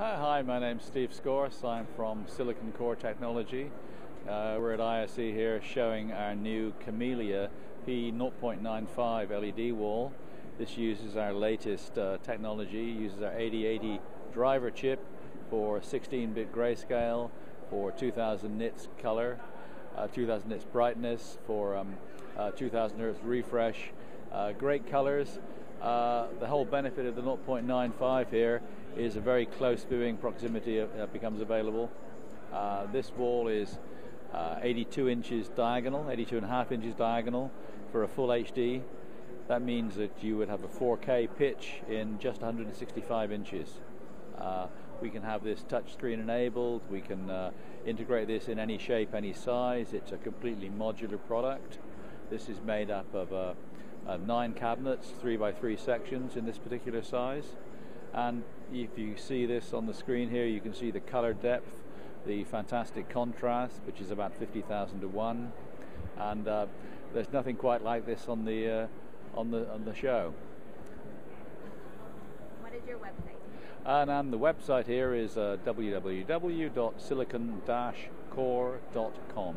Hi, my name's Steve Scorse. I'm from SiliconCore Technology. Uh, we're at ISE here showing our new Camellia P0.95 LED wall. This uses our latest uh, technology, uses our 8080 driver chip for 16-bit grayscale, for 2000 nits color, uh, 2000 nits brightness, for um, uh, 2000 hertz refresh. Uh, great colors. Uh, the whole benefit of the 0.95 here is a very close viewing proximity becomes available. Uh, this wall is uh, 82 inches diagonal, 82 and a half inches diagonal for a full HD. That means that you would have a 4K pitch in just 165 inches. Uh, we can have this touchscreen enabled. We can uh, integrate this in any shape, any size. It's a completely modular product. This is made up of a nine cabinets, three by three sections in this particular size. And if you see this on the screen here, you can see the color depth, the fantastic contrast, which is about 50,000 to one. And uh, there's nothing quite like this on the, uh, on the, on the show. What is your website? And, and the website here is uh, www.silicon-core.com.